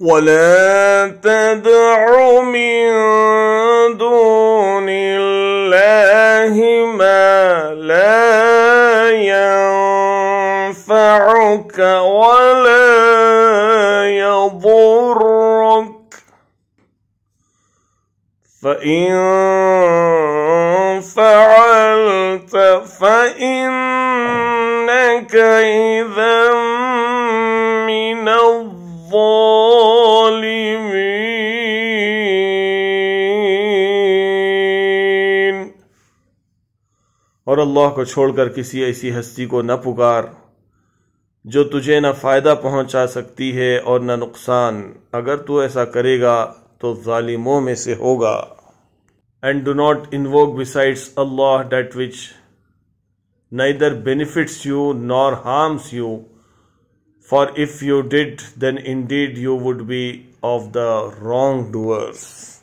ولا تدع من دون الله ما لا ينفعك ولا يضرك فإن فعلت فإنك إذا من الظالمين और अल्लाह को छोड़कर किसी ऐसी हस्ती को न पुकार, जो तुझे न फ़ायदा पहुँचा सकती है और न नुकसान। अगर तू ऐसा करेगा तो जालिमों में से होगा। And do not invoke besides Allah that which neither benefits you nor harms you. For if you did, then indeed you would be of the wrongdoers.